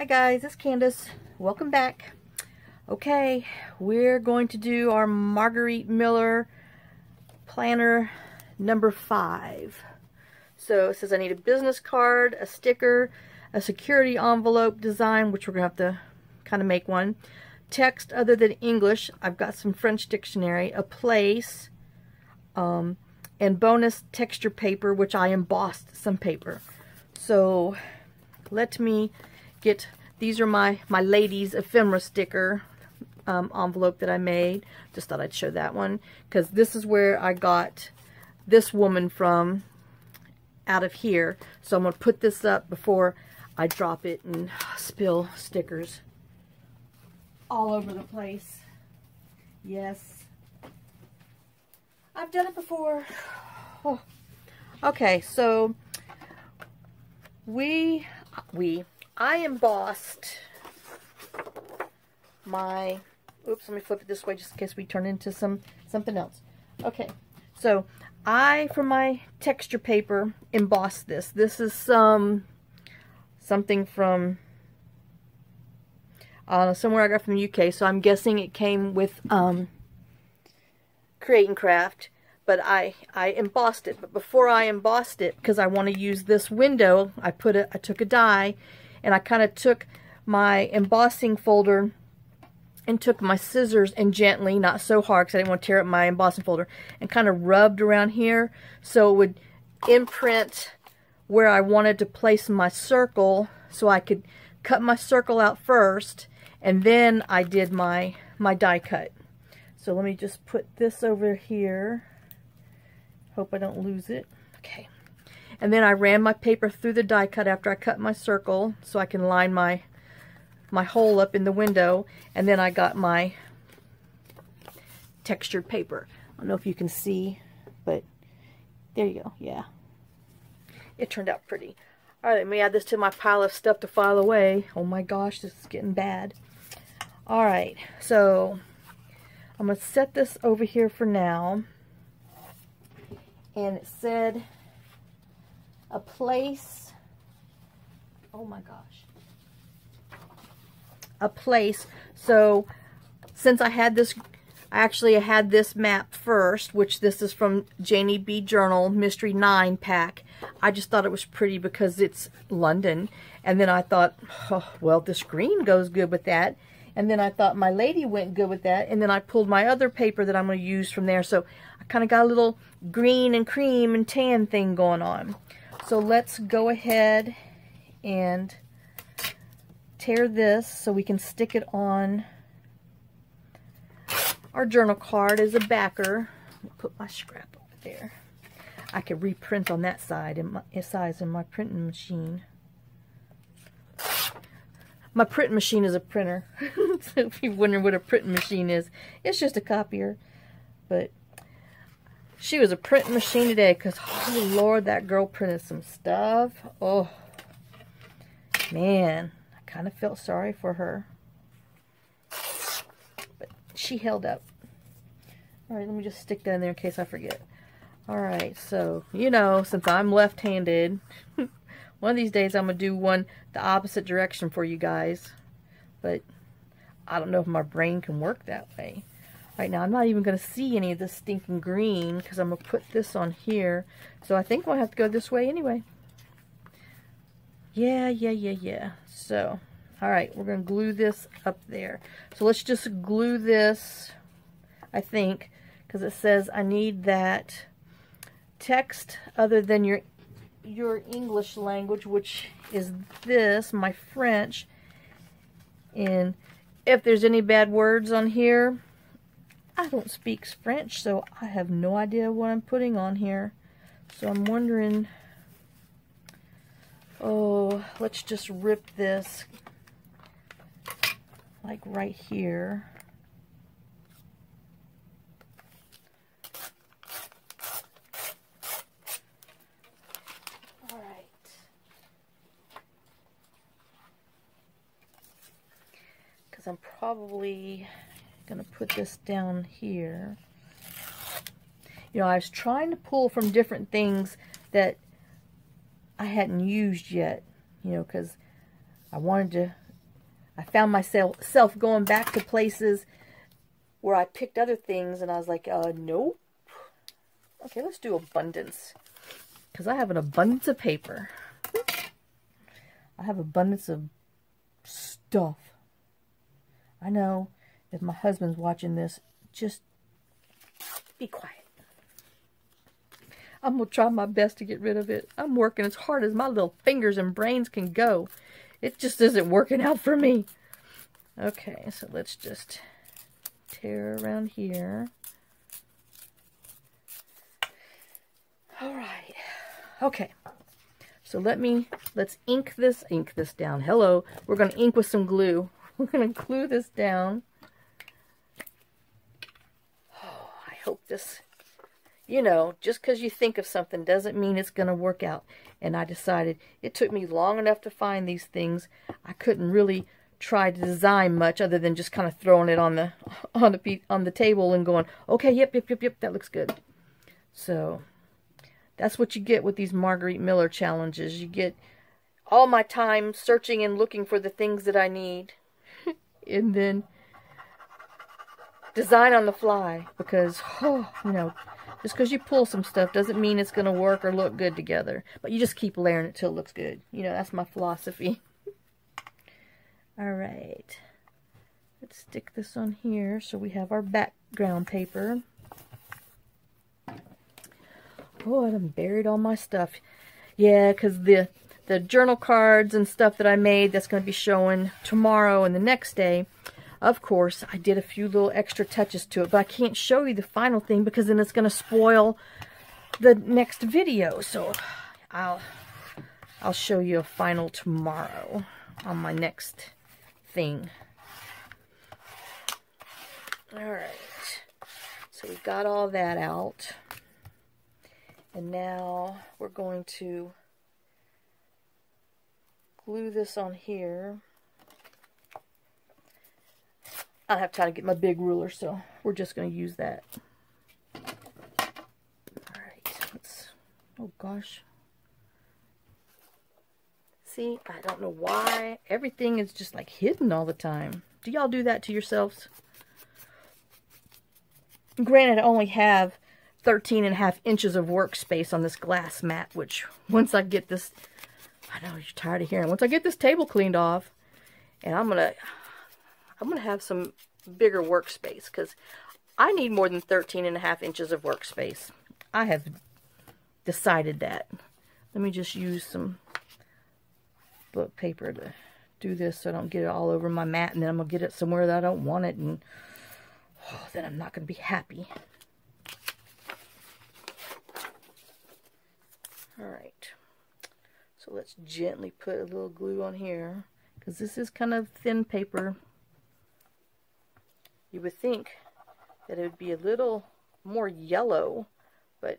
Hi guys, it's Kandace. Welcome back. Okay, we're going to do our Margarete Miller planner number five. So it says I need a business card, a sticker, a security envelope design, which we're going to have to kind of make one. Text other than English. I've got some French dictionary, a place, um, and bonus texture paper, which I embossed some paper. So let me get, these are my, my ladies ephemera sticker um, envelope that I made. Just thought I'd show that one because this is where I got this woman from out of here. So I'm going to put this up before I drop it and spill stickers all over the place. Yes. I've done it before. Oh. Okay, so we, we, I embossed my, oops, let me flip it this way just in case we turn into some something else. Okay, so I, for my texture paper, embossed this. This is some, something from, uh, somewhere I got from the UK, so I'm guessing it came with, um, Create and Craft but I, I embossed it. But before I embossed it, because I want to use this window, I put a, I took a die and I kind of took my embossing folder and took my scissors and gently, not so hard because I didn't want to tear up my embossing folder, and kind of rubbed around here so it would imprint where I wanted to place my circle so I could cut my circle out first and then I did my, my die cut. So let me just put this over here. Hope I don't lose it. Okay. And then I ran my paper through the die cut after I cut my circle so I can line my my hole up in the window. And then I got my textured paper. I don't know if you can see, but there you go. Yeah. It turned out pretty. All right, let me add this to my pile of stuff to file away. Oh my gosh, this is getting bad. All right, so I'm going to set this over here for now and it said a place oh my gosh a place. So since I had this I actually had this map first which this is from Janie B Journal Mystery 9 pack. I just thought it was pretty because it's London. And then I thought oh, well this green goes good with that. And then I thought my lady went good with that. And then I pulled my other paper that I'm going to use from there. So I kind of got a little green and cream and tan thing going on. So let's go ahead and tear this so we can stick it on our journal card as a backer. Put my scrap over there. I could reprint on that side in my eh, size in my printing machine. My print machine is a printer. so if you wonder what a printing machine is, it's just a copier. But she was a printing machine today because, oh Lord, that girl printed some stuff. Oh, man, I kind of felt sorry for her. But she held up. All right, let me just stick that in there in case I forget. All right, so, you know, since I'm left-handed, one of these days I'm going to do one the opposite direction for you guys. But I don't know if my brain can work that way. Right now, I'm not even going to see any of this stinking green because I'm going to put this on here. So I think we'll have to go this way anyway. Yeah, yeah, yeah, yeah. So, all right, we're going to glue this up there. So let's just glue this, I think, because it says I need that text other than your your English language, which is this, my French. And if there's any bad words on here, I don't speak French, so I have no idea what I'm putting on here. So I'm wondering, oh, let's just rip this like right here. All right. Because I'm probably going to put this down here. You know, I was trying to pull from different things that I hadn't used yet, you know, because I wanted to I found myself going back to places where I picked other things and I was like, uh, nope. Okay, let's do abundance. Because I have an abundance of paper. I have abundance of stuff. I know if my husband's watching this, just be quiet. I'm going to try my best to get rid of it. I'm working as hard as my little fingers and brains can go. It just isn't working out for me. Okay, so let's just tear around here. All right. Okay. So let me, let's ink this, ink this down. Hello. We're going to ink with some glue. We're going to glue this down. Oh, This, you know, just because you think of something doesn't mean it's going to work out. And I decided it took me long enough to find these things. I couldn't really try to design much other than just kind of throwing it on the on the on the table and going, okay, yep, yep, yep, yep, that looks good. So that's what you get with these Margarete Miller challenges. You get all my time searching and looking for the things that I need, and then design on the fly because oh, you know. Just because you pull some stuff doesn't mean it's going to work or look good together. But you just keep layering it till it looks good. You know, that's my philosophy. All right. Let's stick this on here so we have our background paper. Oh, I done buried all my stuff. Yeah, because the, the journal cards and stuff that I made that's going to be showing tomorrow and the next day, of course, I did a few little extra touches to it, but I can't show you the final thing because then it's going to spoil the next video. So I'll I'll show you a final tomorrow on my next thing. Alright, so we've got all that out. And now we're going to glue this on here. I don't have time to get my big ruler, so we're just going to use that. Alright, let's, oh gosh, See, I don't know why. Everything is just like hidden all the time. Do y'all do that to yourselves? Granted, I only have 13 and a half inches of workspace on this glass mat, which once I get this, I know you're tired of hearing, once I get this table cleaned off, and I'm going to, I'm going to have some bigger workspace because I need more than 13 and a half inches of workspace. I have decided that. Let me just use some book paper to do this so I don't get it all over my mat and then I'm going to get it somewhere that I don't want it and oh, then I'm not going to be happy. Alright, so let's gently put a little glue on here because this is kind of thin paper. You would think that it would be a little more yellow, but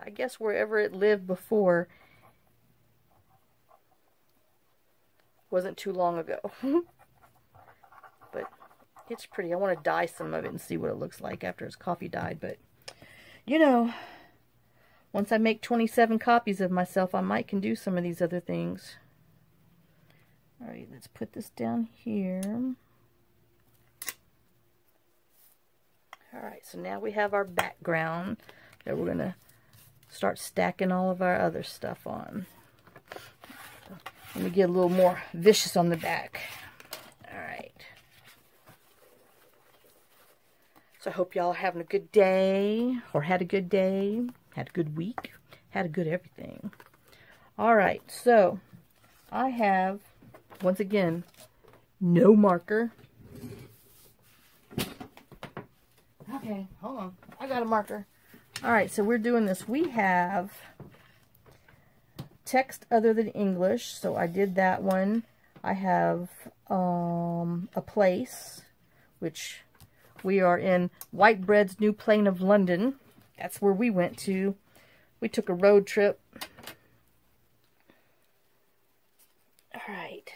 I guess wherever it lived before, wasn't too long ago. but it's pretty. I want to dye some of it and see what it looks like after it's coffee dyed. But, you know, once I make 27 copies of myself, I might can do some of these other things. Alright, let's put this down here. Alright, so now we have our background that we're going to start stacking all of our other stuff on. Let me get a little more vicious on the back. Alright. So I hope y'all are having a good day, or had a good day, had a good week, had a good everything. Alright, so I have, once again, no marker. Okay, hold on. I got a marker. Alright, so we're doing this. We have text other than English, so I did that one. I have um, a place, which we are in Whitbread's New Plan of London. That's where we went to. We took a road trip. Alright.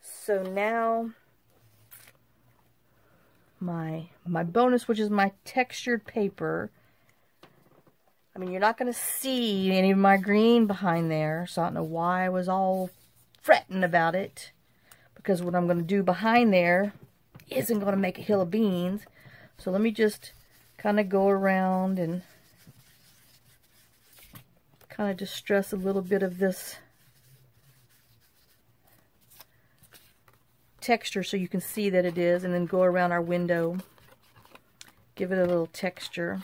So now my my bonus, which is my textured paper, I mean, you're not going to see any of my green behind there, so I don't know why I was all fretting about it. because what I'm going to do behind there isn't going to make a hill of beans. So let me just kind of go around and kind of just stress a little bit of this texture so you can see that it is and then go around our window. Give it a little texture.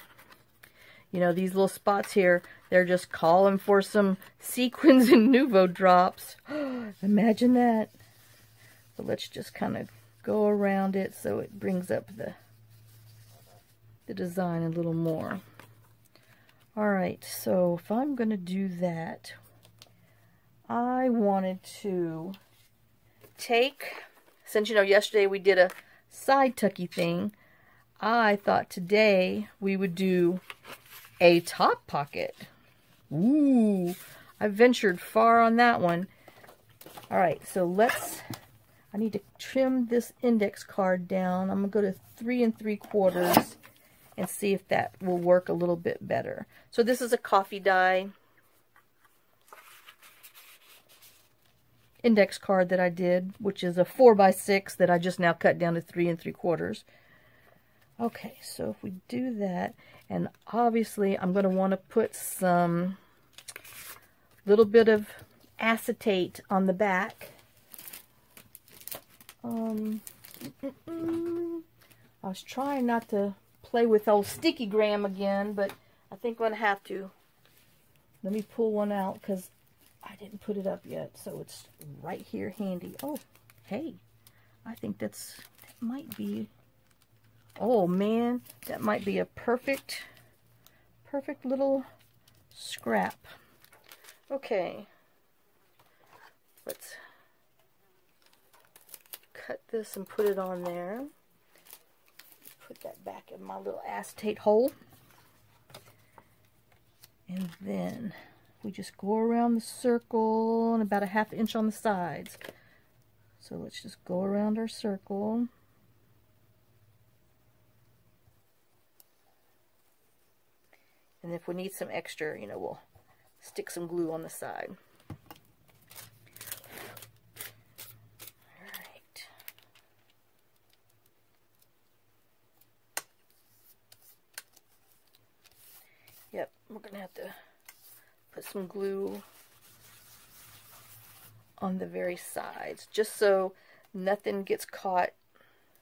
You know these little spots here they're just calling for some sequins and Nuvo drops. Imagine that. But let's just kind of go around it so it brings up the the design a little more. Alright, so if I'm going to do that, I wanted to take, since you know yesterday we did a side tucky thing, I thought today we would do a top pocket. Ooh, I ventured far on that one. Alright, so let's, I need to trim this index card down. I'm to go to three and three quarters and see if that will work a little bit better. So this is a coffee dye index card that I did, which is a 4 by 6 that I just now cut down to 3 and 3 quarters. Okay, so if we do that, and obviously I'm going to want to put some little bit of acetate on the back. Um, mm -mm. I was trying not to play with old sticky gram again, but I think I'm going to have to. Let me pull one out because I didn't put it up yet, so it's right here handy. Oh, hey, I think that's, that might be, oh man, that might be a perfect, perfect little scrap. Okay, let's cut this and put it on there put that back in my little acetate hole. And then we just go around the circle and about a half inch on the sides. So let's just go around our circle. And if we need some extra, you know, we'll stick some glue on the side. Yep, we're going to have to put some glue on the very sides just so nothing gets caught.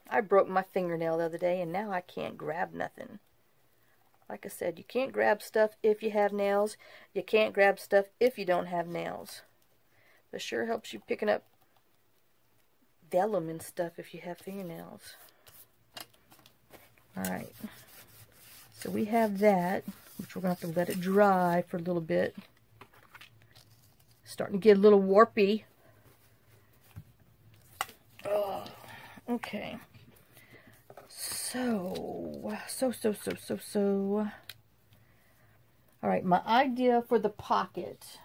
I broke my fingernail the other day and now I can't grab nothing. Like I said, you can't grab stuff if you have nails. You can't grab stuff if you don't have nails. But sure helps you picking up vellum and stuff if you have fingernails. Alright. So we have that which we're going to have to let it dry for a little bit. Starting to get a little warpy. Oh, okay. So, so, so, so, so, so. All right, my idea for the pocket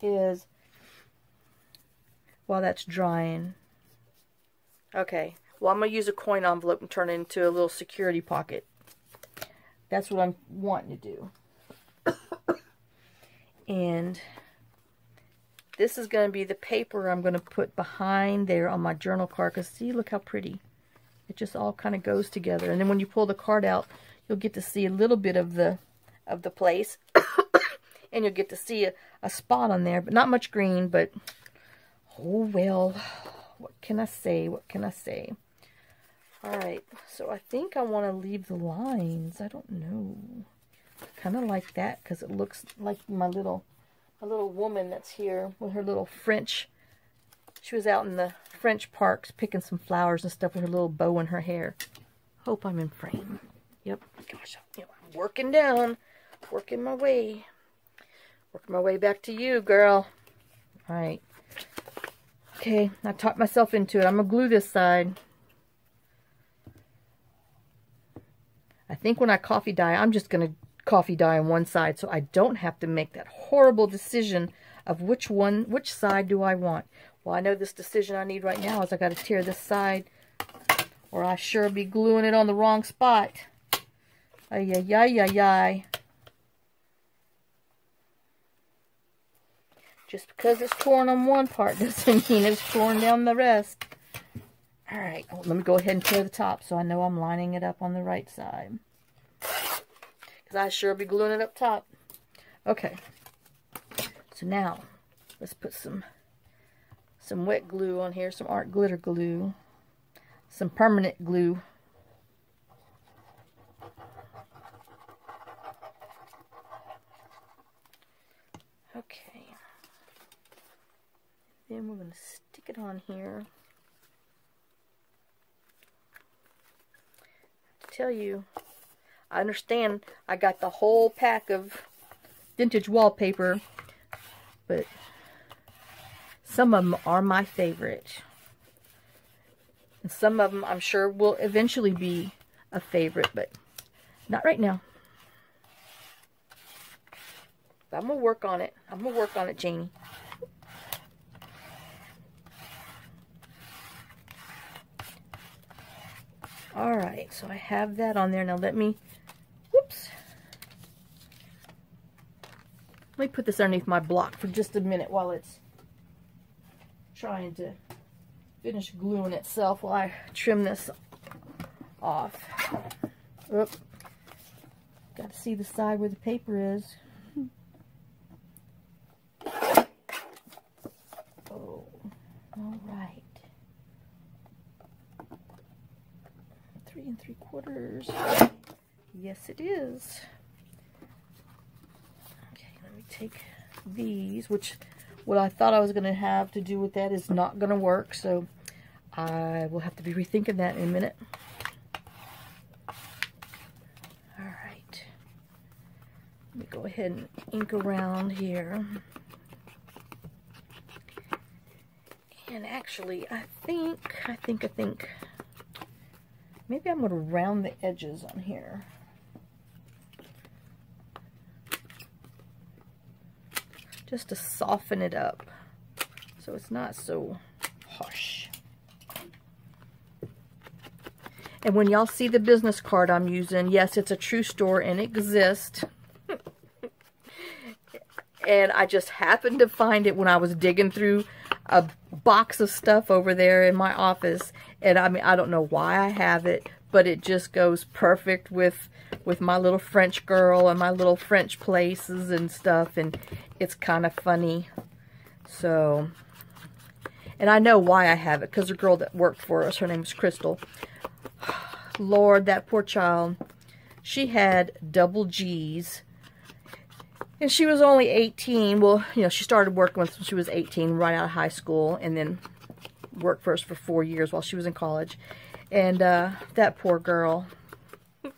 is, while that's drying, okay, well, I'm going to use a coin envelope and turn it into a little security pocket. That's what I'm wanting to do. and this is going to be the paper I'm going to put behind there on my journal card. Because see, look how pretty. It just all kind of goes together. And then when you pull the card out, you'll get to see a little bit of the of the place. and you'll get to see a, a spot on there. But not much green, but oh well. What can I say? What can I say? Alright, so I think I want to leave the lines. I don't know. kind of like that because it looks like my little, my little woman that's here with her little French. She was out in the French parks picking some flowers and stuff with her little bow in her hair. Hope I'm in frame. Yep. Gosh, I'm working down. Working my way. Working my way back to you, girl. Alright. Okay, I talked myself into it. I'm going to glue this side. I think when I coffee dye, I'm just going to coffee dye on one side so I don't have to make that horrible decision of which one, which side do I want. Well, I know this decision I need right now is I got to tear this side or I sure be gluing it on the wrong spot. Ay, ay, ay, ay, ay. Just because it's torn on one part doesn't mean it's torn down the rest. Alright, well, oh, let me go ahead and tear the top so I know I'm lining it up on the right side. Because I sure be gluing it up top. Okay. So now, let's put some some wet glue on here, some art glitter glue, some permanent glue. Okay. Then we're going to stick it on here. Tell you, I understand I got the whole pack of vintage wallpaper, but some of them are my favorite. And some of them I'm sure will eventually be a favorite, but not right now. But I'm going to work on it. I'm going to work on it, Janie. Alright, so I have that on there. Now let me, whoops. Let me put this underneath my block for just a minute while it's trying to finish gluing itself while I trim this off. Oop. Got to see the side where the paper is. Oh, all right. Three and three quarters. Yes, it is. Okay, let me take these, which what I thought I was going to have to do with that is not going to work, so I will have to be rethinking that in a minute. Alright. Let me go ahead and ink around here. And actually, I think, I think, I think, maybe I'm going to round the edges on here. just to soften it up so it's not so harsh. And when y'all see the business card I'm using, yes, it's a true store and it exists. and I just happened to find it when I was digging through a box of stuff over there in my office. And I mean, I don't know why I have it, but it just goes perfect with with my little French girl and my little French places and stuff. And it's kind of funny. So, and I know why I have it, because the girl that worked for us, her name is Crystal. Lord, that poor child. She had double G's. And she was only 18. Well, you know, she started working when she was 18, right out of high school, and then worked for us for four years while she was in college. And uh, that poor girl.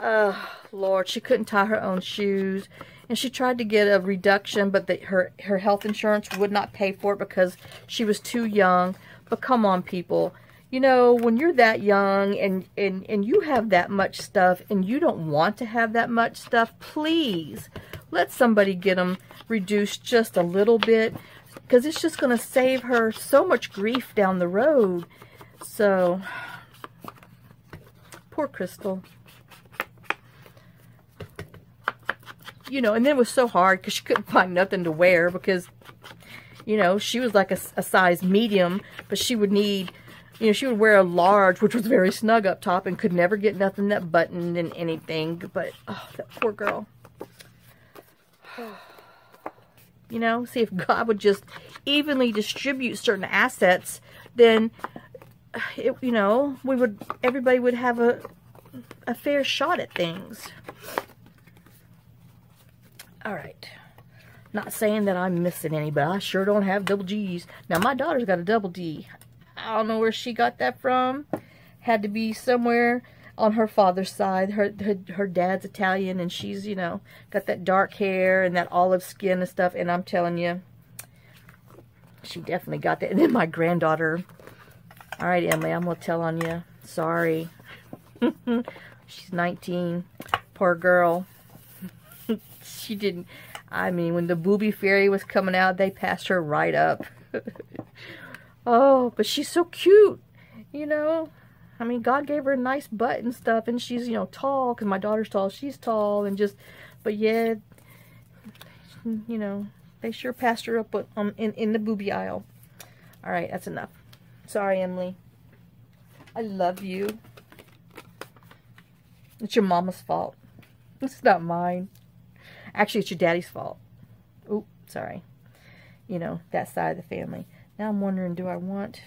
Oh, Lord, she couldn't tie her own shoes and she tried to get a reduction, but her, her health insurance would not pay for it because she was too young. But come on, people. You know, when you're that young and, and, and you have that much stuff and you don't want to have that much stuff, please let somebody get them reduced just a little bit because it's just going to save her so much grief down the road. So, poor Crystal. you know, and then it was so hard because she couldn't find nothing to wear because, you know, she was like a, a size medium, but she would need, you know, she would wear a large, which was very snug up top and could never get nothing that buttoned and anything. But, oh, that poor girl. You know, see if God would just evenly distribute certain assets, then, it, you know, we would, everybody would have a, a fair shot at things. All right. Not saying that I'm missing any, but I sure don't have double G's. Now, my daughter's got a double D. I don't know where she got that from. Had to be somewhere on her father's side. Her, her, her dad's Italian, and she's, you know, got that dark hair and that olive skin and stuff. And I'm telling you, she definitely got that. And then my granddaughter. All right, Emily, I'm going to tell on you. Sorry. she's 19. Poor girl she didn't. I mean, when the booby fairy was coming out, they passed her right up. oh, but she's so cute, you know. I mean, God gave her a nice butt and stuff, and she's, you know, tall, because my daughter's tall, she's tall, and just, but yeah, you know, They sure passed her up um, in, in the booby aisle. All right, that's enough. Sorry, Emily. I love you. It's your mama's fault. It's not mine. Actually, it's your daddy's fault. Oh, sorry. You know, that side of the family. Now I'm wondering, do I want...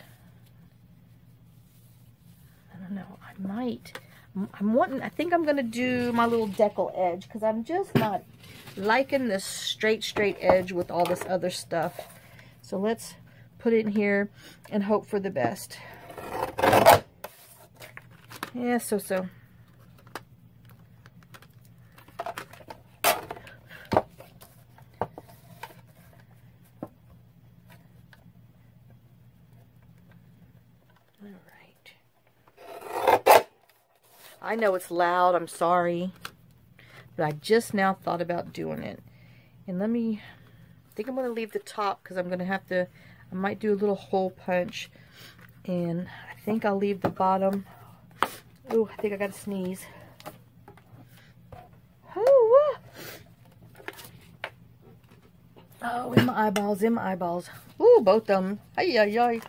I don't know. I might. I'm wanting... I think I'm going to do my little deckle edge because I'm just not liking this straight, straight edge with all this other stuff. So let's put it in here and hope for the best. Yeah, so-so. I know it's loud. I'm sorry. But I just now thought about doing it. And let me... I think I'm going to leave the top because I'm going to have to... I might do a little hole punch. And I think I'll leave the bottom. Oh, I think I got to sneeze. Oh, oh, in my eyeballs, in my eyeballs. Ooh, both of them. Ay, ay, ay.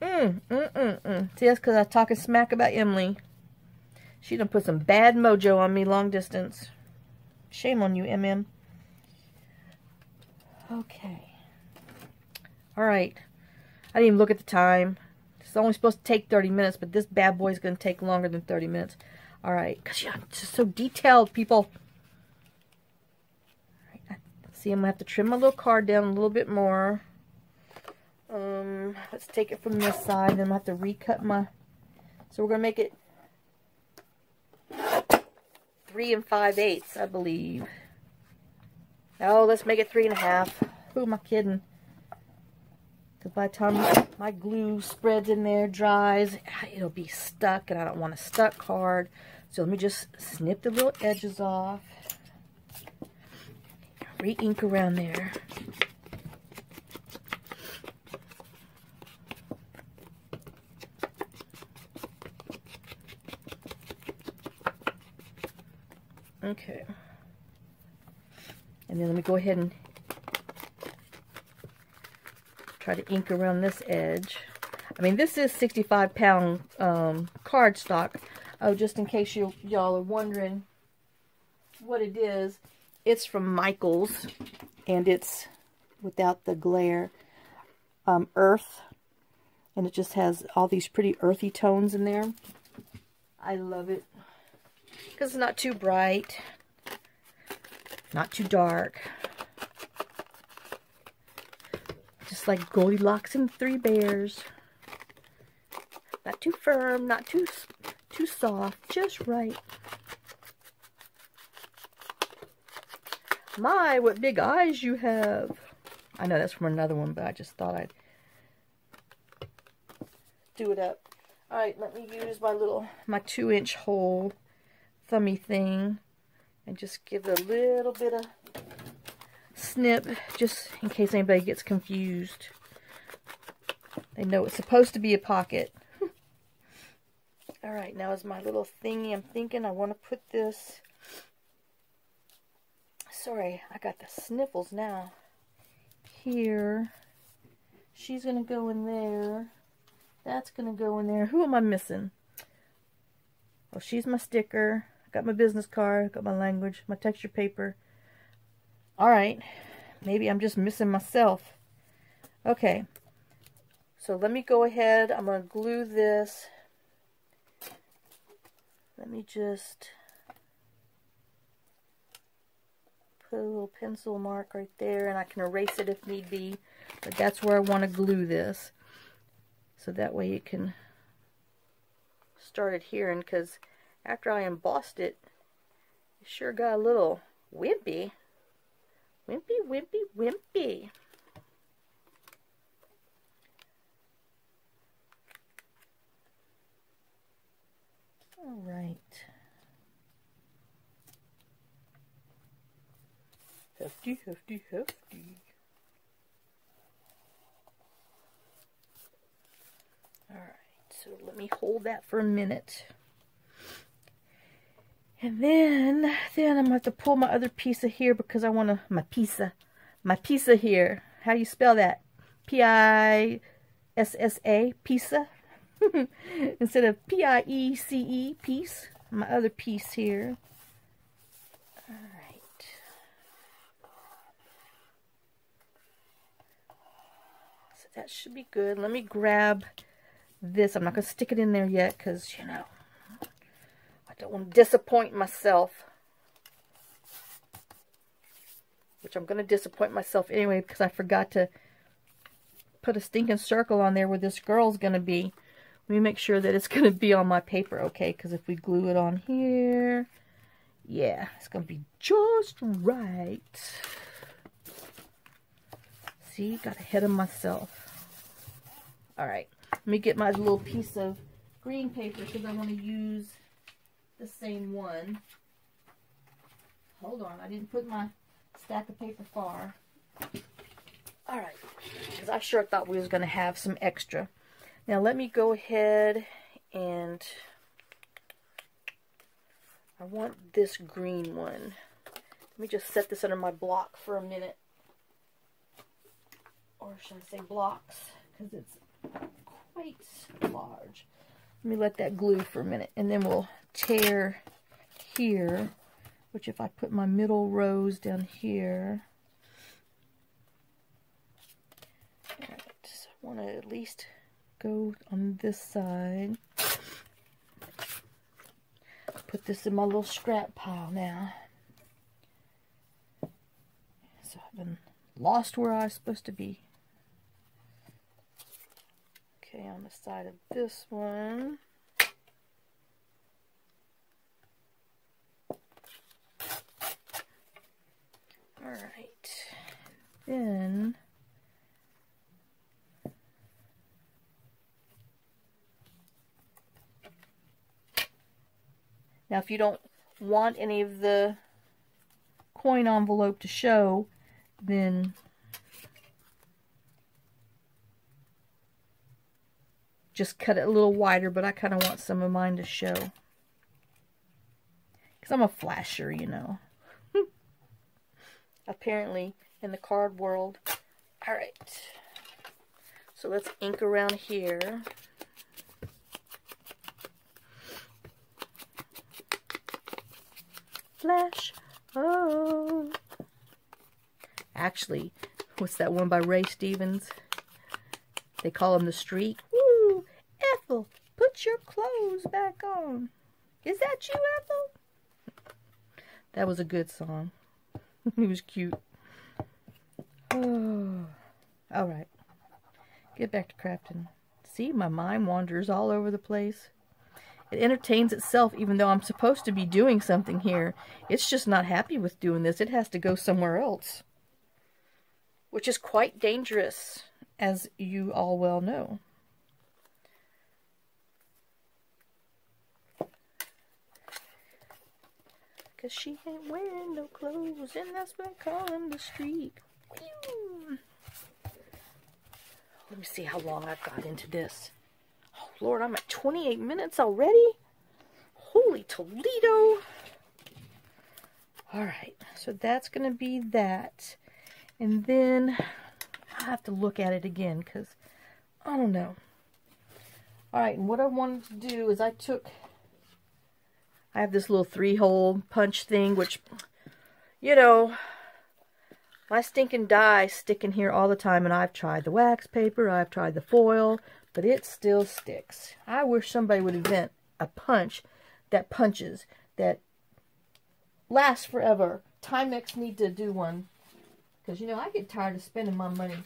Mm, mm, mm, mm. See, that's because I'm talking smack about Emily. She done put some bad mojo on me long distance. Shame on you, MM. Okay. Alright. I didn't even look at the time. It's only supposed to take 30 minutes, but this bad boy is going to take longer than 30 minutes. Alright. Because yeah, it's just so detailed, people. Right, see, I'm going to have to trim my little card down a little bit more. Um, let's take it from this side. Then to have to recut my... So we're going to make it three and five eighths, I believe. Oh, let's make it three and a half. Who am I kidding? Because by the time my glue spreads in there, dries, it'll be stuck, and I don't want a stuck card. So let me just snip the little edges off. Re-ink around there. Okay. And then let me go ahead and try to ink around this edge. I mean, this is 65 pound um, cardstock. Oh, just in case you y'all are wondering what it is, it's from Michaels, and it's without the glare um, earth, and it just has all these pretty earthy tones in there. I love it because it's not too bright, not too dark. Just like Goldilocks and Three Bears. Not too firm, not too too soft, just right. My, what big eyes you have. I know that's from another one, but I just thought I'd do it up. Alright, let me use my little, my two inch hole thummy thing and just give it a little bit of snip just in case anybody gets confused. They know it's supposed to be a pocket. Alright, now is my little thingy. I'm thinking I want to put this... Sorry, I got the sniffles now. Here. She's going to go in there. That's going to go in there. Who am I missing? Oh, she's my sticker. Got my business card, got my language, my texture paper. Alright, maybe I'm just missing myself. Okay, so let me go ahead. I'm going to glue this. Let me just put a little pencil mark right there, and I can erase it if need be. But that's where I want to glue this. So that way you can start adhering, because after I embossed it, it sure got a little wimpy. Wimpy, wimpy, wimpy. All right. Hefty, hefty, hefty. All right, so let me hold that for a minute. And then, then I'm going to have to pull my other piece of here because I want to, my pizza, my pizza here. How do you spell that? P-I-S-S-A, pizza. Instead of P-I-E-C-E, piece. My other piece here. Alright. So that should be good. Let me grab this. I'm not going to stick it in there yet because, you know, don't want to disappoint myself. Which I'm going to disappoint myself anyway because I forgot to put a stinking circle on there where this girl's going to be. Let me make sure that it's going to be on my paper, okay? Because if we glue it on here, yeah, it's going to be just right. See, got ahead of myself. All right, let me get my little piece of green paper because I want to use the same one. Hold on, I didn't put my stack of paper far. All right, because I sure thought we was going to have some extra. Now let me go ahead and I want this green one. Let me just set this under my block for a minute. Or should I say blocks? Because it's quite large. Let me let that glue for a minute. And then we'll tear here. Which if I put my middle rows down here. Alright, so I want to at least go on this side. Put this in my little scrap pile now. So I've been lost where I was supposed to be. Okay, on the side of this one. Alright. Then Now, if you don't want any of the coin envelope to show, then just cut it a little wider, but I kind of want some of mine to show. Because I'm a flasher, you know. Apparently, in the card world. Alright. So let's ink around here. flash. Oh. Actually, what's that one by Ray Stevens? They call him the streak. Woo! Ethel, put your clothes back on. Is that you, Ethel? That was a good song. he was cute. Oh. All right. Get back to crafting. See, my mind wanders all over the place. It entertains itself even though I'm supposed to be doing something here. It's just not happy with doing this. It has to go somewhere else. Which is quite dangerous, as you all well know. Cause she ain't wearing no clothes, and that's what I call him the streak. Let me see how long I've got into this. Oh, Lord, I'm at 28 minutes already? Holy Toledo. All right, so that's going to be that. And then I have to look at it again because I don't know. All right, and what I wanted to do is I took, I have this little three-hole punch thing, which, you know, my stinking die sticking here all the time, and I've tried the wax paper, I've tried the foil, but it still sticks. I wish somebody would invent a punch that punches, that lasts forever. Timex need to do one. Because, you know, I get tired of spending my money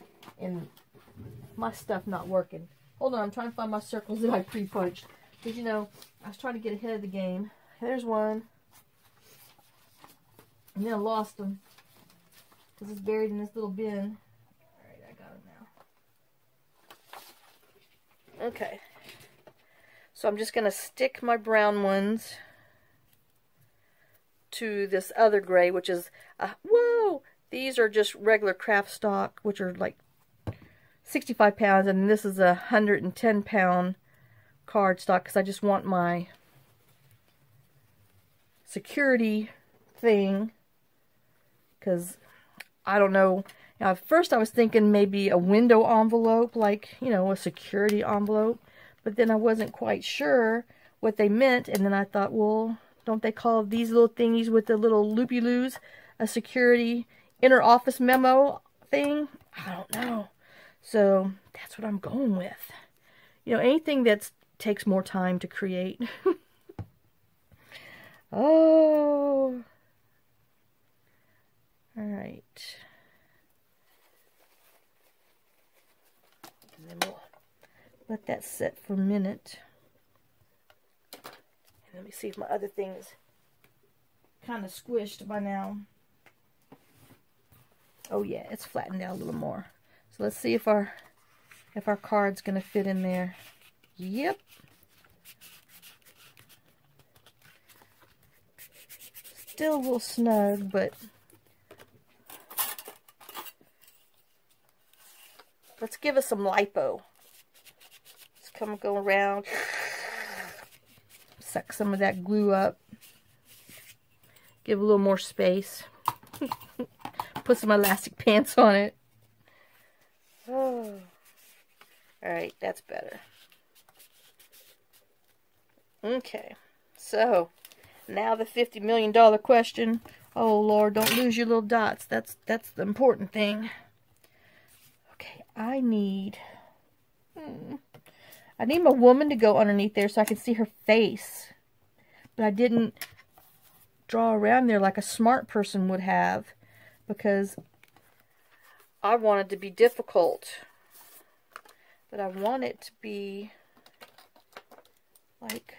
and my stuff not working. Hold on, I'm trying to find my circles that I pre-punched. Because, you know, I was trying to get ahead of the game. There's one. And then I lost them. Because it's buried in this little bin. Alright, I got them now. Okay. So I'm just going to stick my brown ones to this other gray, which is, uh, whoa, these are just regular craft stock, which are like 65 pounds, and this is a 110 pound card stock, because I just want my security thing, because I don't know Now, at first I was thinking maybe a window envelope, like, you know, a security envelope. But then I wasn't quite sure what they meant. And then I thought, well, don't they call these little thingies with the little loopy-loos a security inner office memo thing? I don't know. So that's what I'm going with. You know, anything that takes more time to create. oh. All right. And then we'll let that set for a minute. And let me see if my other thing's kind of squished by now. Oh yeah, it's flattened out a little more. So let's see if our if our card's gonna fit in there. Yep. Still a little snug, but let's give us some lipo. Let's come go around, suck some of that glue up, give a little more space, put some elastic pants on it. Oh. Alright, that's better. Okay, so now the $50 million question. Oh, Lord, don't lose your little dots. That's, that's the important thing. Okay, I need... Hmm, I need my woman to go underneath there so I can see her face. But I didn't draw around there like a smart person would have because I wanted to be difficult. But I want it to be like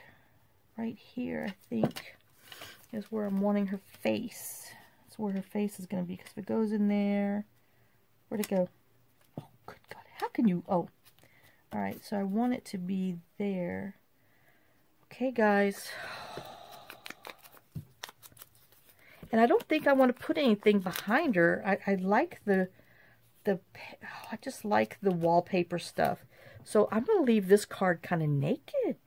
right here, I think, is where I'm wanting her face. That's where her face is going to be. Because if it goes in there, where'd it go? Oh, good God. How can you? Oh. Alright, so I want it to be there. Okay, guys. And I don't think I want to put anything behind her. I, I like the, the, oh, I just like the wallpaper stuff. So I'm going to leave this card kind of naked.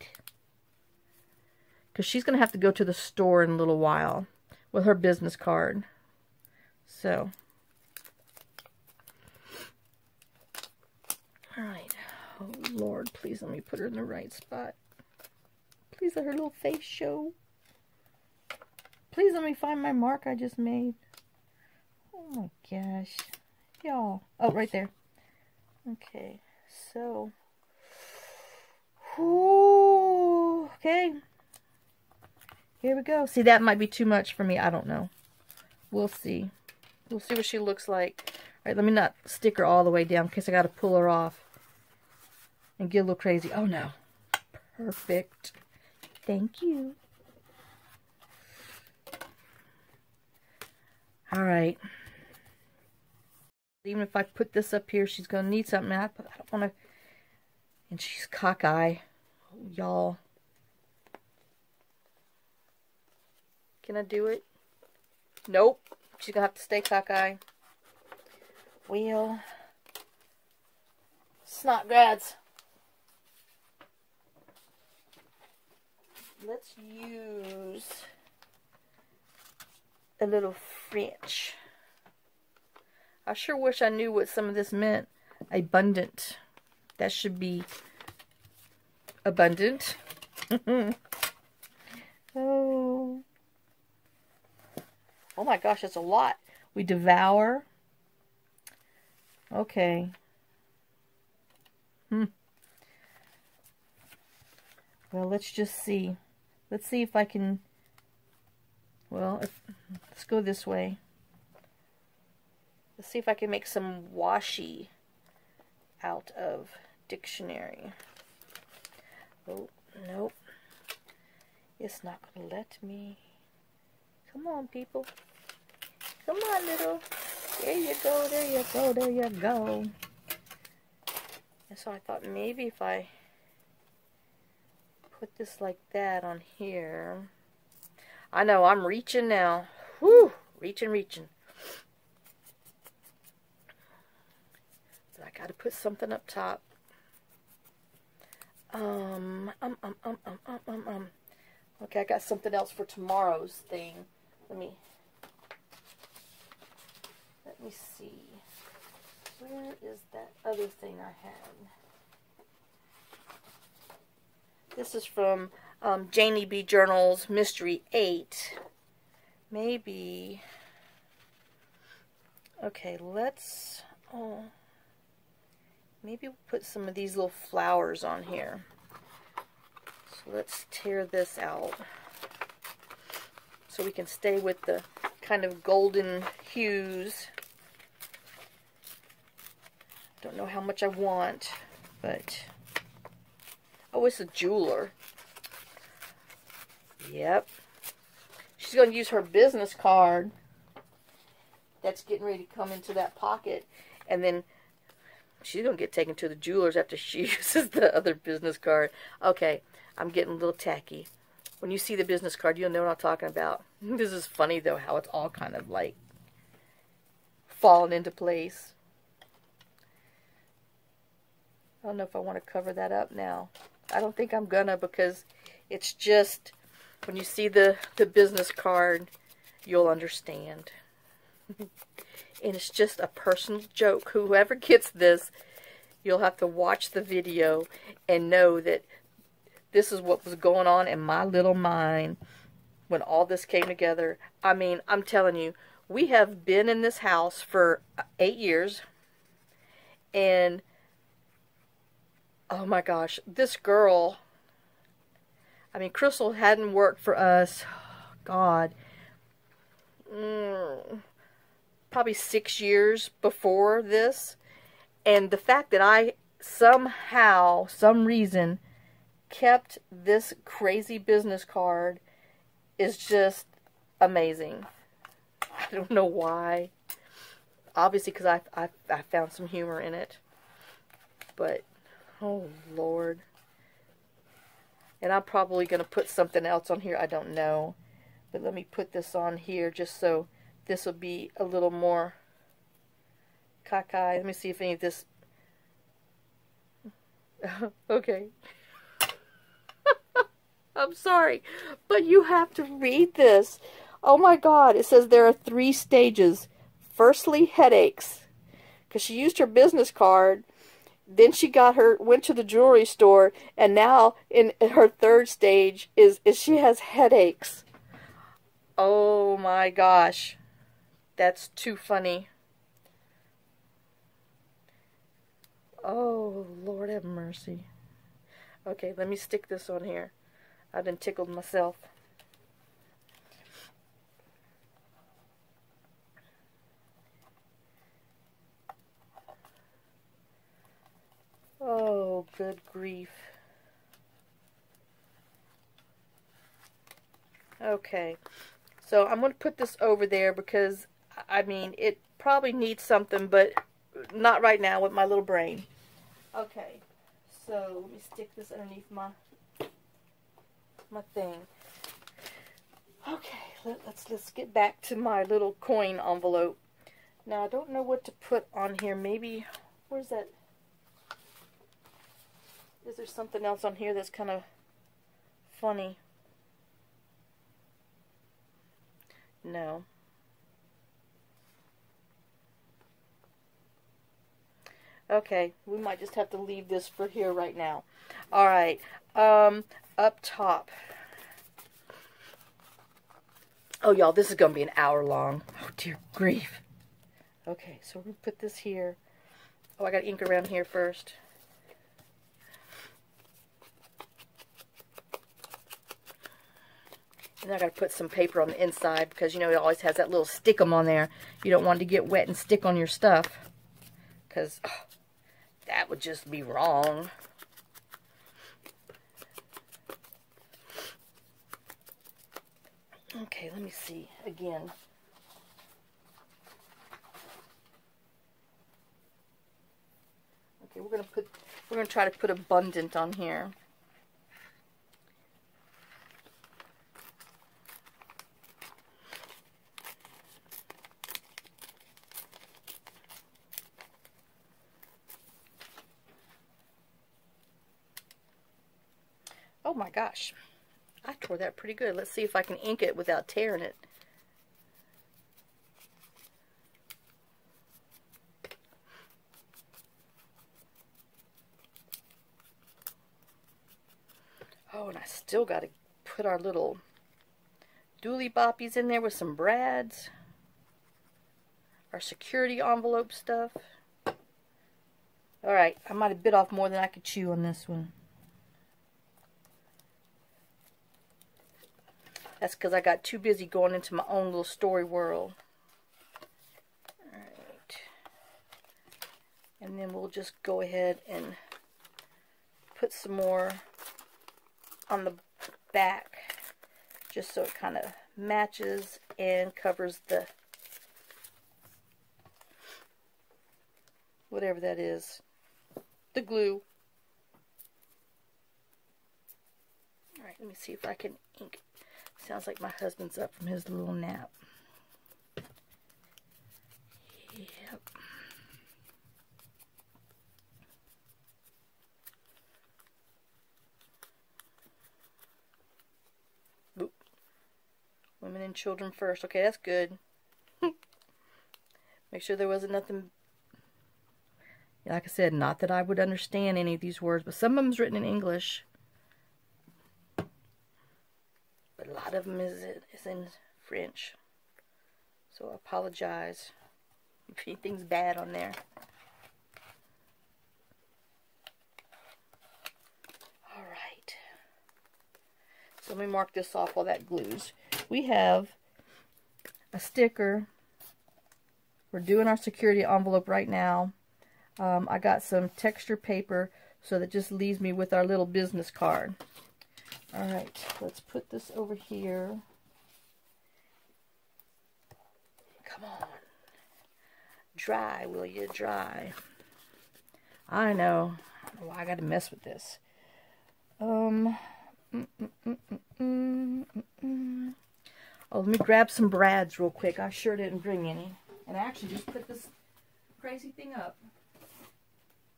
Because she's going to have to go to the store in a little while with her business card. So. Alright. Oh, Lord, please let me put her in the right spot. Please let her little face show. Please let me find my mark I just made. Oh my gosh. Y'all. Oh, right there. Okay. So. Ooh, okay. Here we go. See, that might be too much for me. I don't know. We'll see. We'll see what she looks like. All right, let me not stick her all the way down in case I got to pull her off and get a little crazy. Oh, no. Perfect. Thank you. All right. Even if I put this up here, she's going to need something. I don't want to... And she's cockeye. Oh, Y'all. I do it? Nope. She's to have to stay cockeye. Snot grads. Let's use a little French. I sure wish I knew what some of this meant. Abundant. That should be abundant. oh. Oh my gosh, it's a lot. We devour. Okay. Hmm. Well, let's just see. Let's see if I can... Well, if, let's go this way. Let's see if I can make some washi out of dictionary. Oh, nope. It's not going to let me. Come on, people. Come on, little. There you go, there you go, there you go. And so I thought maybe if I put this like that on here. I know, I'm reaching now. Whew, reaching, reaching. But I gotta put something up top. Um, um, um, um, um, um, um, um. Okay, I got something else for tomorrow's thing. Let me, let me see. Where is that other thing I had? This is from um, Janie B. Journals Mystery 8. Maybe. Okay, let's. Oh, maybe we'll put some of these little flowers on here. So let's tear this out so we can stay with the kind of golden hues. Don't know how much I want, but... Oh, it's a jeweler. Yep. She's going to use her business card that's getting ready to come into that pocket. And then she's going to get taken to the jeweler's after she uses the other business card. Okay, I'm getting a little tacky. When you see the business card, you'll know what I'm talking about. this is funny, though, how it's all kind of like falling into place. I don't know if I want to cover that up now. I don't think I'm gonna because it's just when you see the, the business card, you'll understand. and it's just a personal joke. Whoever gets this, you'll have to watch the video and know that this is what was going on in my little mind when all this came together. I mean, I'm telling you, we have been in this house for eight years. And, oh my gosh, this girl I mean, Crystal hadn't worked for us, God, mm, probably six years before this. And the fact that I somehow, some reason, kept this crazy business card is just amazing. I don't know why. Obviously, because I, I, I found some humor in it. But, oh, Lord. And I'm probably going to put something else on here. I don't know. But let me put this on here just so this will be a little more cockeyed. Let me see if any of this... okay. I'm sorry. But you have to read this. Oh my God. It says there are three stages. Firstly, headaches. Because she used her business card then she got her went to the jewelry store and now in her third stage is is she has headaches. Oh my gosh. That's too funny. Oh lord have mercy. Okay let me stick this on here. I've been tickled myself Oh, good grief. Okay, so I'm going to put this over there because, I mean, it probably needs something, but not right now with my little brain. Okay, so let me stick this underneath my my thing. Okay, let, let's let's get back to my little coin envelope. Now I don't know what to put on here. Maybe where's that? Is there something else on here that's kind of funny? No. Okay, we might just have to leave this for here right now. Alright, um, up top. Oh, y'all, this is going to be an hour long. Oh, dear grief. Okay, so we put this here. Oh, I got ink around here first. I got to put some paper on the inside because, you know, it always has that little stickum on there. You don't want to get wet and stick on your stuff because oh, that would just be wrong. Okay, let me see again. Okay, we're gonna put we're gonna try to put abundant on here. Oh my gosh. I tore that pretty good. Let's see if I can ink it without tearing it. Oh, and I still got to put our little dooley boppies in there with some brads. Our security envelope stuff. Alright, I might have bit off more than I could chew on this one. That's because I got too busy going into my own little story world. Alright. And then we'll just go ahead and put some more on the back just so it kind of matches and covers the whatever that is the glue alright let me see if I can ink sounds like my husband's up from his little nap yep Oop. Women and children first. Okay, that's good. Make sure there wasn't nothing... Like I said, not that I would understand any of these words, but some of them's written in English. But a lot of them is, is in French. So I apologize if anything's bad on there. Alright. So let me mark this off while that glues we have a sticker. We're doing our security envelope right now. Um, I got some texture paper so that just leaves me with our little business card. Alright, let's put this over here. Come on. Dry, will you? Dry. I know. Oh, I gotta mess with this. Um. Mm, mm, mm, Oh, let me grab some brads real quick. I sure didn't bring any. And I actually just put this crazy thing up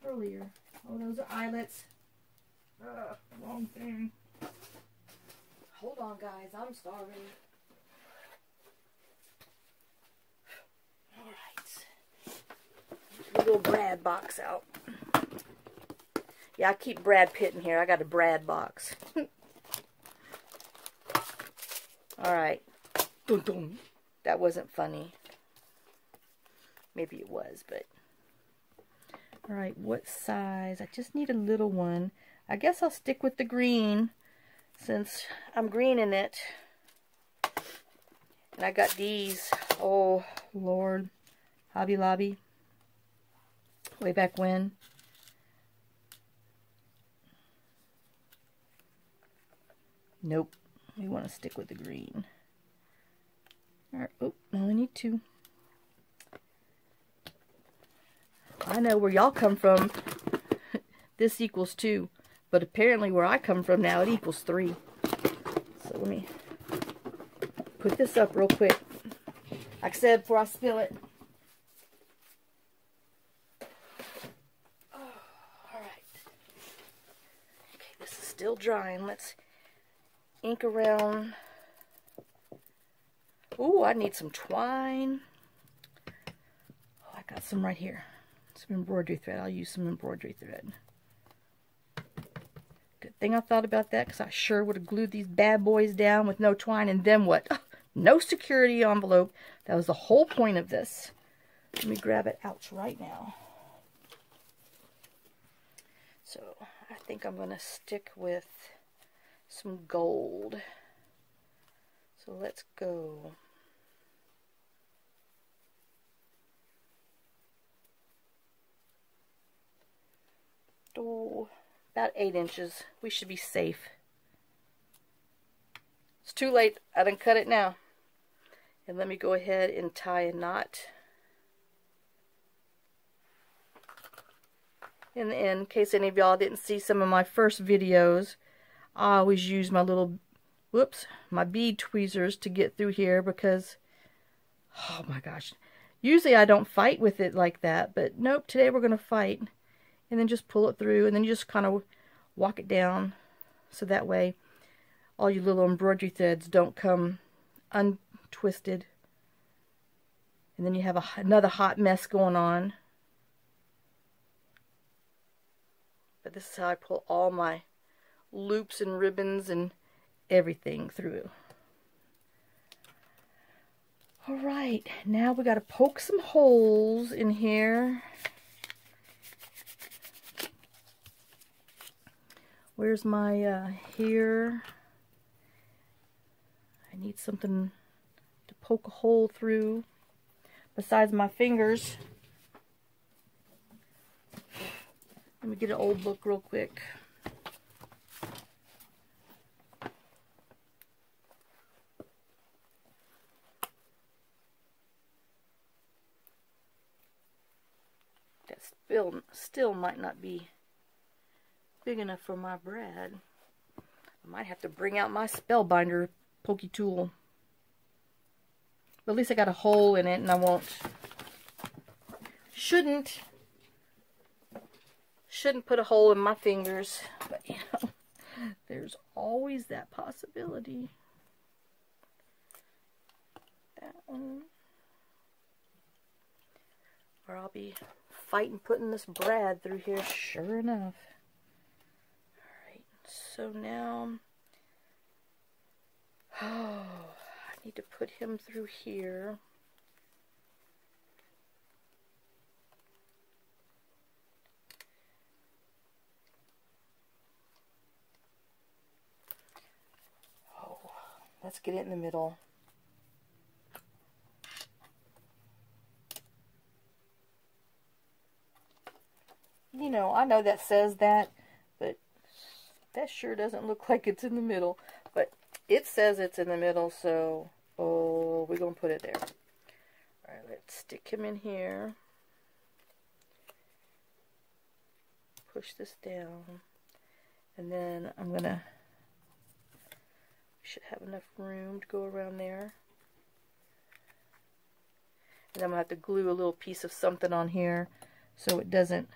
earlier. Oh, those are eyelets. Ugh, wrong thing. Hold on, guys. I'm sorry. Alright. Little Brad box out. Yeah, I keep Brad Pitt in here. I got a Brad box. Alright. Dun, dun. That wasn't funny. Maybe it was, but... Alright, what size? I just need a little one. I guess I'll stick with the green since I'm greening it. And I got these. Oh, Lord. Hobby Lobby. Way back when. Nope. We want to stick with the green. Right, oh, I only need two. I know where y'all come from, this equals two. But apparently where I come from now, it equals three. So let me put this up real quick. Like I said, before I spill it. Oh, Alright. Okay, this is still drying. Let's ink around Ooh, I need some twine. Oh, I got some right here. Some embroidery thread. I'll use some embroidery thread. Good thing I thought about that because I sure would have glued these bad boys down with no twine. And then what? no security envelope. That was the whole point of this. Let me grab it out right now. So I think I'm going to stick with some gold. So let's go. Oh, about eight inches. We should be safe. It's too late. I didn't cut it now. And let me go ahead and tie a knot. And in case any of y'all didn't see some of my first videos, I always use my little, whoops, my bead tweezers to get through here because, oh my gosh. Usually I don't fight with it like that, but nope, today we're going to fight and then just pull it through and then you just kind of walk it down so that way all your little embroidery threads don't come untwisted and then you have a, another hot mess going on but this is how I pull all my loops and ribbons and everything through. Alright, now we got to poke some holes in here. Where's my uh, here? I need something to poke a hole through besides my fingers. Let me get an old book real quick. That still, still might not be big enough for my brad. I might have to bring out my spellbinder pokey tool. But at least I got a hole in it and I won't, shouldn't, shouldn't put a hole in my fingers. But you know, there's always that possibility. That one. Or I'll be fighting putting this brad through here sure enough. So now, oh, I need to put him through here. Oh, let's get it in the middle. You know, I know that says that, that sure doesn't look like it's in the middle. But it says it's in the middle, so oh, we're going to put it there. Alright, let's stick him in here. Push this down. And then I'm going to, should have enough room to go around there. And I'm going to have to glue a little piece of something on here so it doesn't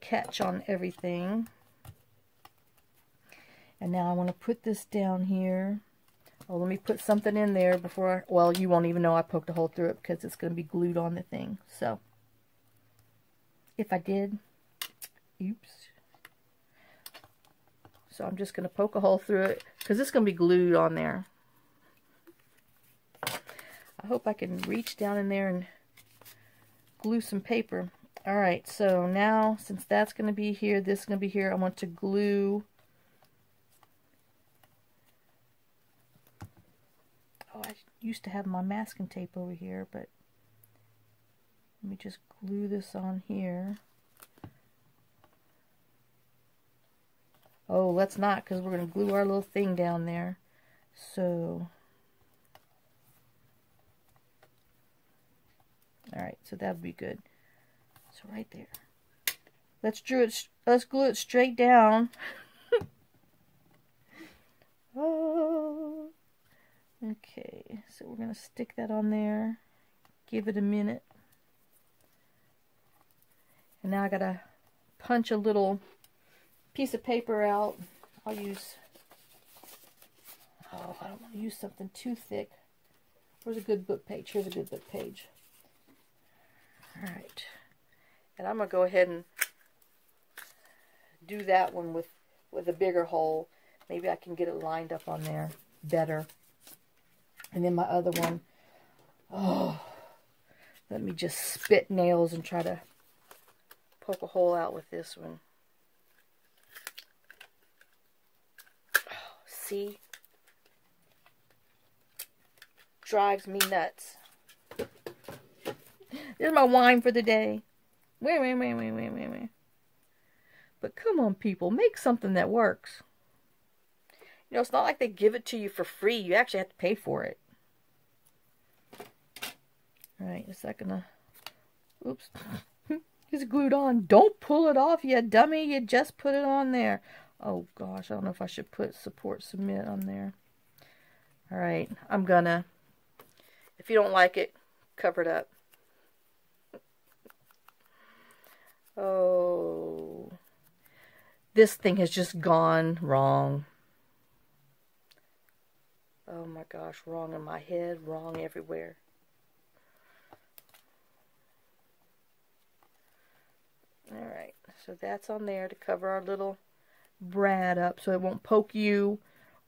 catch on everything. And now I want to put this down here. Oh, let me put something in there before I, well, you won't even know I poked a hole through it because it's going to be glued on the thing. So, if I did, oops. So I'm just going to poke a hole through it because it's going to be glued on there. I hope I can reach down in there and glue some paper. Alright, so now since that's going to be here, this is going to be here, I want to glue used to have my masking tape over here, but let me just glue this on here. Oh, let's not, because we're going to glue our little thing down there. So, alright, so that would be good. So right there. Let's drew it, let's glue it straight down. oh. Okay, so we're going to stick that on there, give it a minute. And now I got to punch a little piece of paper out. I'll use, oh, I don't want to use something too thick. Where's a good book page? Here's a good book page. Alright. And I'm going to go ahead and do that one with, with a bigger hole. Maybe I can get it lined up on there better. And then my other one, oh, let me just spit nails and try to poke a hole out with this one. Oh, see? Drives me nuts. There's my wine for the day. Wait, wait, wait, wait, wait, wait, wait. But come on, people. Make something that works. You know, it's not like they give it to you for free. You actually have to pay for it. Alright, is that gonna... Oops. It's glued on. Don't pull it off, you dummy. You just put it on there. Oh, gosh. I don't know if I should put support submit on there. Alright, I'm gonna... If you don't like it, cover it up. Oh... This thing has just gone wrong. Oh my gosh, wrong in my head, wrong everywhere. Alright, so that's on there to cover our little brad up so it won't poke you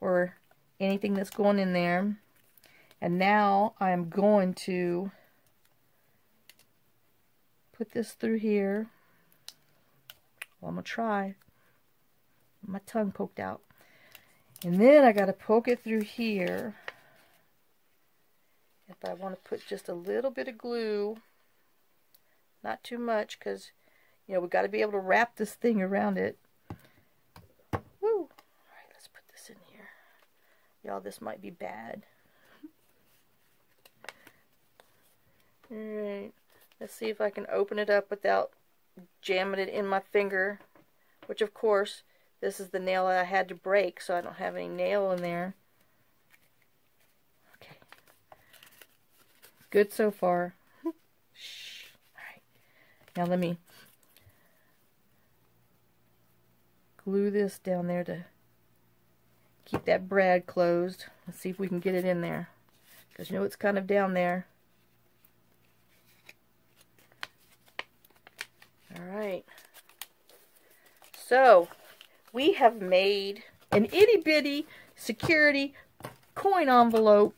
or anything that's going in there. And now I'm going to put this through here. Well, I'm going to try. My tongue poked out. And then I got to poke it through here. If I want to put just a little bit of glue, not too much because, you know, we got to be able to wrap this thing around it. Woo! All right, let's put this in here. Y'all, this might be bad. Alright, let's see if I can open it up without jamming it in my finger. Which, of course, this is the nail that I had to break, so I don't have any nail in there. Okay. Good so far. Shh. Alright. Now let me glue this down there to keep that brad closed. Let's see if we can get it in there. Because you know it's kind of down there. Alright. So, we have made an itty bitty security coin envelope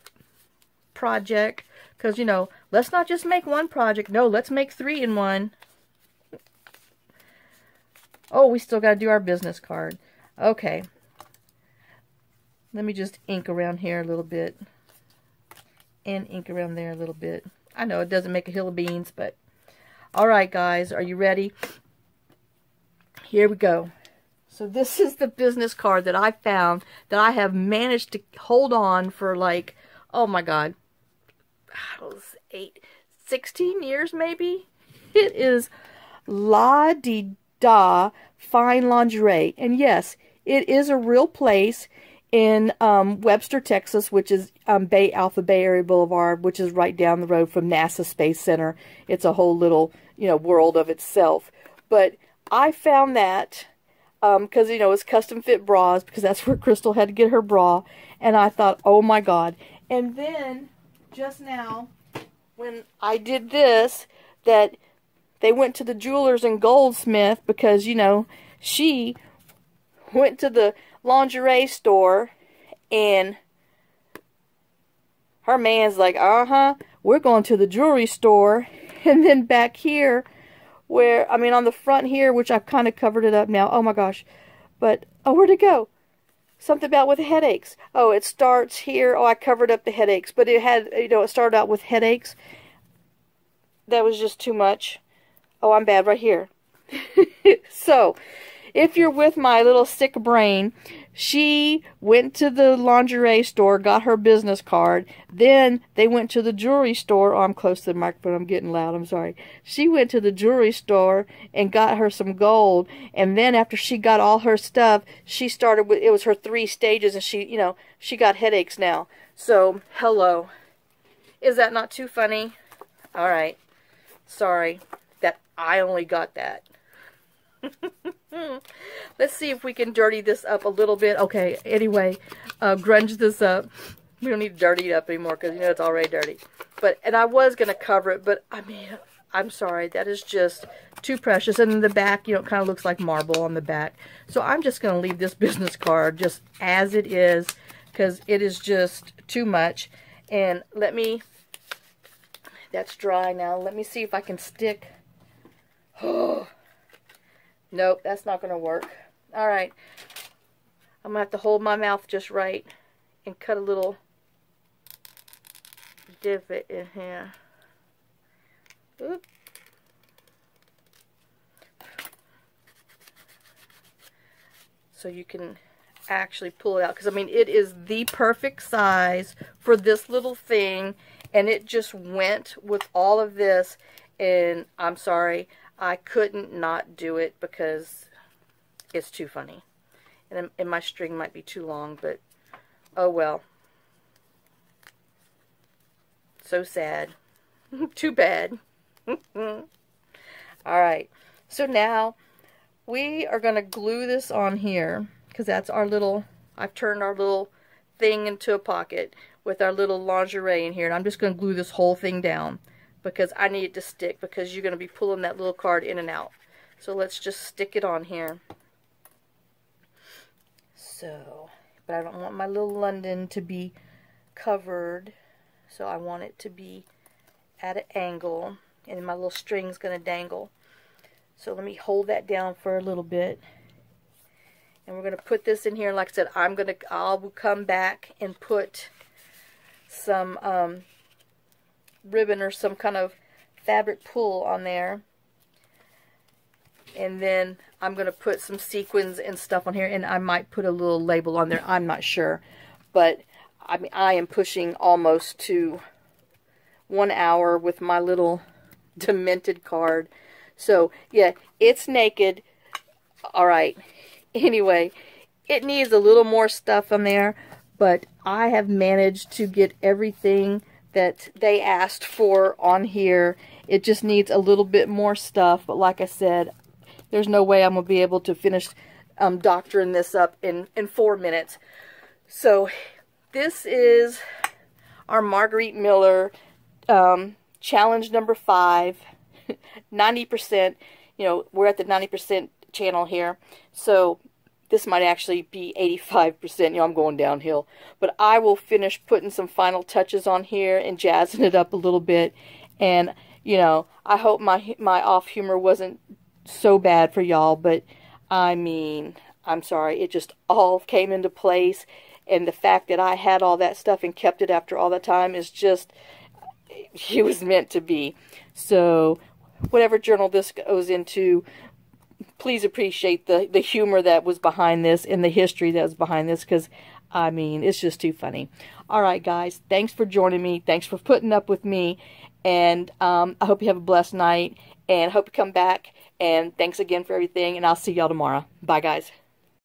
project. Because, you know, let's not just make one project. No, let's make three in one. Oh, we still got to do our business card. Okay. Let me just ink around here a little bit. And ink around there a little bit. I know it doesn't make a hill of beans, but all right, guys, are you ready? Here we go. So this is the business card that I found that I have managed to hold on for like, oh my God, eight, 16 years maybe? It is La Di Da Fine Lingerie. And yes, it is a real place in um, Webster, Texas, which is um, Bay Alpha Bay Area Boulevard, which is right down the road from NASA Space Center. It's a whole little, you know, world of itself. But I found that because, um, you know, it's custom fit bras because that's where Crystal had to get her bra. And I thought, oh my God. And then just now, when I did this, that they went to the jewelers and goldsmith because, you know, she went to the lingerie store and her man's like, uh-huh, we're going to the jewelry store. And then back here, where, I mean, on the front here, which I've kind of covered it up now. Oh, my gosh. But, oh, where'd it go? Something about with headaches. Oh, it starts here. Oh, I covered up the headaches. But it had, you know, it started out with headaches. That was just too much. Oh, I'm bad right here. so, if you're with my little sick brain, she went to the lingerie store, got her business card. Then they went to the jewelry store. Oh, I'm close to the microphone. I'm getting loud. I'm sorry. She went to the jewelry store and got her some gold. And then after she got all her stuff, she started with, it was her three stages and she, you know, she got headaches now. So, hello. Is that not too funny? All right. Sorry I only got that. Let's see if we can dirty this up a little bit. Okay, anyway, uh, grunge this up. We don't need to dirty it up anymore because, you know, it's already dirty. But, and I was going to cover it, but, I mean, I'm sorry. That is just too precious. And in the back, you know, it kind of looks like marble on the back. So I'm just going to leave this business card just as it is because it is just too much. And let me, that's dry now. Let me see if I can stick. Nope, that's not going to work. Alright. I'm going to have to hold my mouth just right and cut a little divot in here. Oop. So you can actually pull it out. Because, I mean, it is the perfect size for this little thing. And it just went with all of this. And I'm sorry. I couldn't not do it because it's too funny. And, and my string might be too long, but oh well. So sad. too bad. Alright, so now we are going to glue this on here because that's our little, I've turned our little thing into a pocket with our little lingerie in here. And I'm just going to glue this whole thing down because I need it to stick because you're going to be pulling that little card in and out. So let's just stick it on here. So, but I don't want my little London to be covered. So I want it to be at an angle. And my little string's going to dangle. So let me hold that down for a little bit. And we're going to put this in here. Like I said, I'm going to, I'll come back and put some um, ribbon or some kind of fabric pull on there. And then I'm going to put some sequins and stuff on here. And I might put a little label on there. I'm not sure. But I mean, I am pushing almost to one hour with my little demented card. So, yeah, it's naked. All right. Anyway, it needs a little more stuff on there, but I have managed to get everything that they asked for on here. It just needs a little bit more stuff, but like I said, there's no way I'm going to be able to finish um, doctoring this up in, in four minutes. So this is our Margarete Miller um, challenge number five. 90%, you know, we're at the 90% channel here. So this might actually be 85%. You know, I'm going downhill. But I will finish putting some final touches on here and jazzing it up a little bit. And, you know, I hope my, my off humor wasn't so bad for y'all. But, I mean, I'm sorry. It just all came into place. And the fact that I had all that stuff and kept it after all that time is just, it was meant to be. So, whatever journal this goes into, please appreciate the, the humor that was behind this and the history that was behind this because, I mean, it's just too funny. All right, guys, thanks for joining me. Thanks for putting up with me. And um, I hope you have a blessed night and hope you come back. And thanks again for everything. And I'll see y'all tomorrow. Bye, guys.